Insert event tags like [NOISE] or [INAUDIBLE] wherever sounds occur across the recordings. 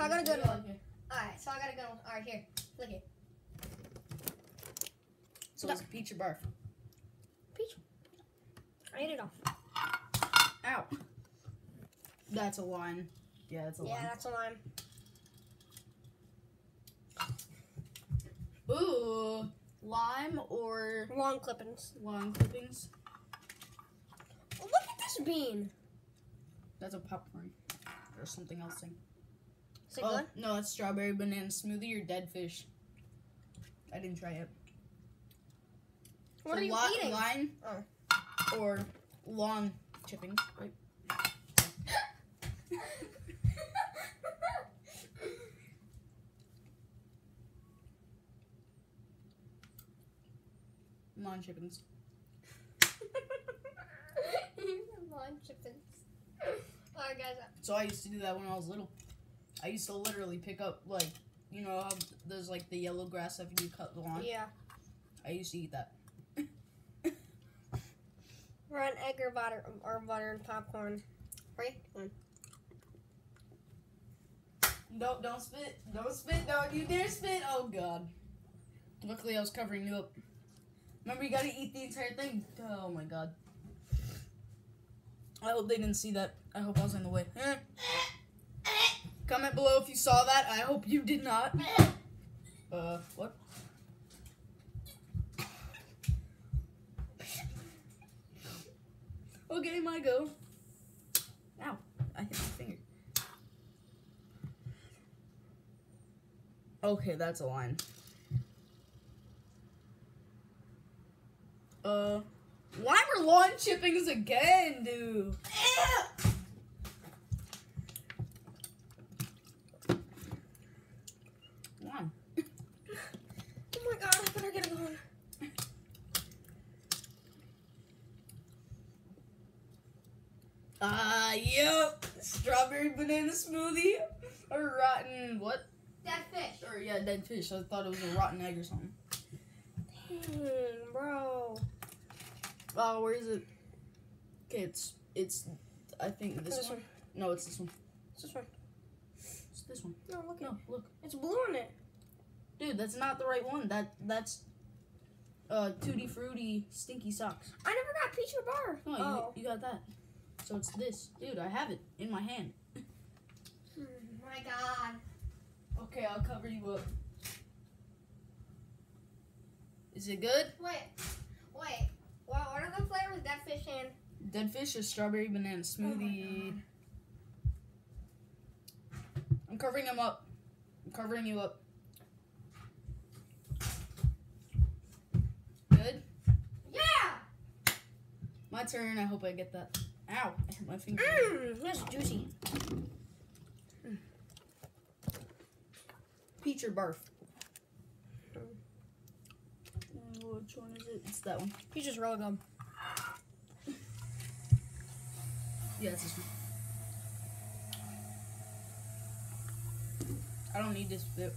So I got a good Yeah, one. Alright, so I got a good one. Alright, here. Look it. So it's peach or barf. Peach. I ate it off. Ow. That's a line. Yeah, that's a Yeah, that's a lime. Ooh, lime or Long clippings. lime clippings. Look at this bean. That's a popcorn or something else. Thing. Is it Oh good? no, that's strawberry banana smoothie or dead fish. I didn't try it. What So are you li- eating? Lime Oh. or long chippings. [LAUGHS] Right. Long chippings. [LAUGHS] Long chippings. Alright, guys. So I used to do that when I was little. I used to literally pick up like you know how there's like the yellow grass after you cut the lawn. Yeah. I used to eat that. [LAUGHS] We're on egg or butter or butter and popcorn. Three. One. Don't don't spit. Don't spit. Don't you dare spit. Oh god. Luckily I was covering you up. Remember you gotta eat the entire thing. Oh my god. I hope they didn't see that. I hope I was in the way. [LAUGHS] Comment below if you saw that. I hope you did not. [COUGHS] Uh, what? Okay, my go. Ow, I hit my finger. Okay, that's a line. Uh, lime or lawn chippings again, dude. [COUGHS] Lime. Oh my god, I better get it going. Ah, yep. Strawberry banana smoothie or rotten what? That fish. Or yeah, dead fish. I thought it was a rotten egg or something. Dang, bro. Oh, where is it? Okay, it's it's. I think this, This one. one. No, it's this one. It's this one. It's this one. No, look No, look, It's blue in it. dude, that's not the right one. That that's. Uh, tutti fruity stinky socks. I never got peach or bar. No, you, oh. you got that. So it's this, dude. I have it in my hand. Hmm, my god. Okay, I'll cover you up. Is it good? Wait. Wait. What, what are the flavors? dead fish and. Dead fish is strawberry banana smoothie? I'm covering him up. I'm covering you up. Good. Yeah! My turn. I hope I get that. Ow! I hit my finger. Mmm, that's juicy. Peach or barf? Mm, Which one is it? It's that one. Peach is really good. Yeah, it's this one. I don't need this bit.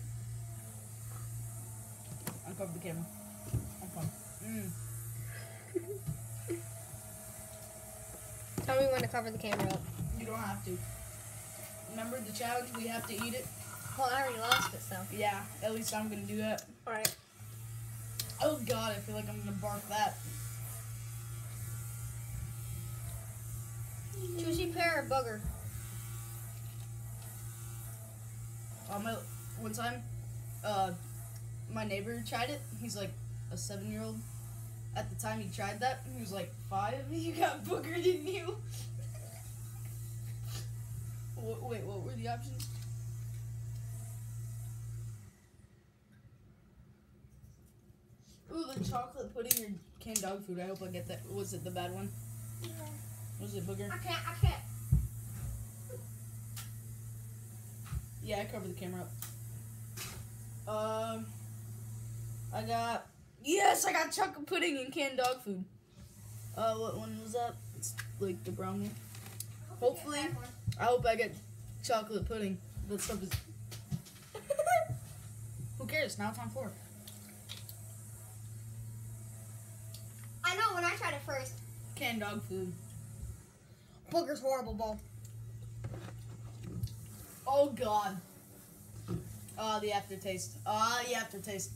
Uncover the camera. I'm fine. Mm. [LAUGHS] Tell me when to cover the camera up. You don't have to. Remember the challenge? We have to eat it. Well, I already lost it, so. Yeah, at least I'm gonna do that. Alright. Oh god, I feel like I'm gonna bark that. Juicy pear or booger? Um, one time, uh, my neighbor tried it. He's like a seven year old. At the time he tried that, he was like five. You got booger, didn't you? Wait, what were the options? Ooh, the chocolate pudding or canned dog food. I hope I get that. Was it the bad one? Was it booger? I can't, I can't. Yeah, I covered the camera up. Um, I got yes, I got chocolate pudding and canned dog food. Uh, what one was that? It's like the brown one. Hopefully, I hope I get chocolate pudding. That stuff is. [LAUGHS] Who cares? Now it's on four. I know when I tried it first. Canned dog food. Booger's horrible, bro. Oh God. Ah, the aftertaste. Ah, the aftertaste.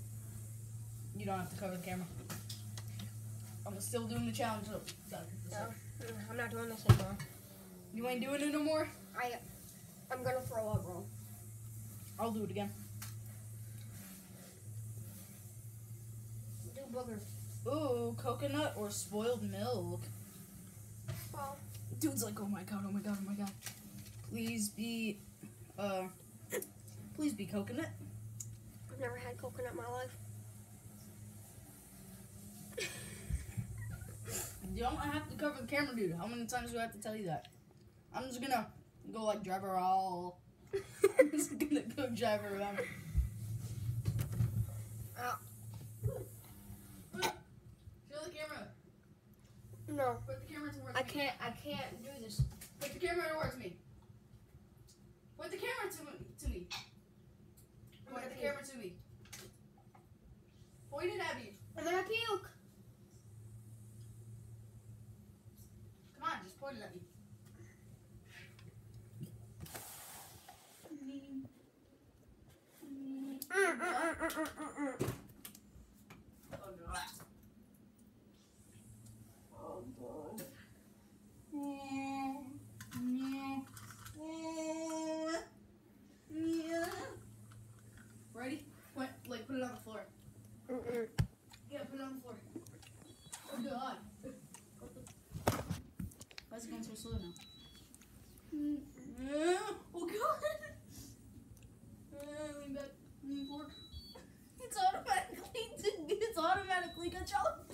You don't have to cover the camera. I'm still doing the challenge. though. This No, mm, I'm not doing this anymore. You ain't doing it no more? I, I'm gonna throw up, bro. I'll do it again. Do boogers. Ooh, coconut or spoiled milk. Well, Dude's like, oh my god, oh my god, oh my god. Please be, uh, please be coconut. I've never had coconut in my life. You don't have to cover the camera, dude. How many times do I have to tell you that? I'm just gonna go like drive her all. [LAUGHS] I'm just gonna go drive her around. Ow. Show the camera. No, Put the camera towards I can't. I can't do this. Put the camera towards me. Point the camera to me. To me. Point the camera to me. Point it at me. I'm gonna puke. Come on, just point it at me. Mm, mm, mm, mm, mm, mm, mm. Oh no. Oh, God. Ready? Point, like put it on the floor. Yeah, put it on the floor. Oh god. Why is it going so slow now? Oh, job.